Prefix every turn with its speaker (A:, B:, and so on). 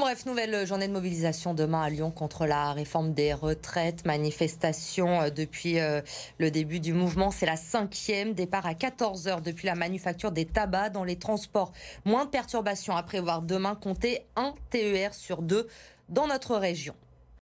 A: bref, nouvelle euh, journée de mobilisation demain à Lyon contre la réforme des retraites. Manifestation euh, depuis euh, le début du mouvement. C'est la cinquième. Départ à 14h depuis la manufacture des tabacs dans les transports. Moins de perturbations à prévoir demain. Comptez un TER sur deux dans notre région.